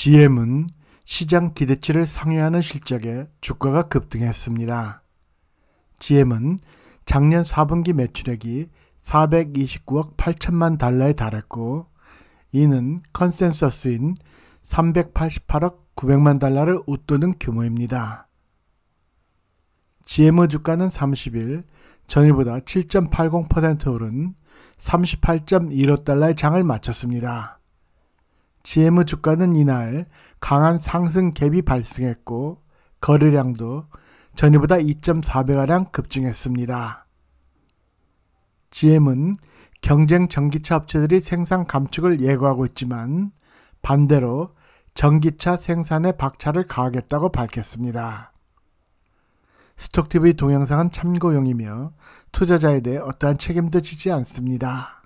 GM은 시장 기대치를 상회하는 실적에 주가가 급등했습니다. GM은 작년 4분기 매출액이 429억 8천만 달러에 달했고 이는 컨센서스인 388억 900만 달러를 웃도는 규모입니다. GM 주가는 30일 전일보다 7.80% 오른 38.15달러에 장을 마쳤습니다. GM 주가는 이날 강한 상승 갭이 발생했고 거래량도 전일보다 2.4배가량 급증했습니다. GM은 경쟁 전기차 업체들이 생산 감축을 예고하고 있지만 반대로 전기차 생산에 박차를 가하겠다고 밝혔습니다. 스톡TV 동영상은 참고용이며 투자자에 대해 어떠한 책임도 지지 않습니다.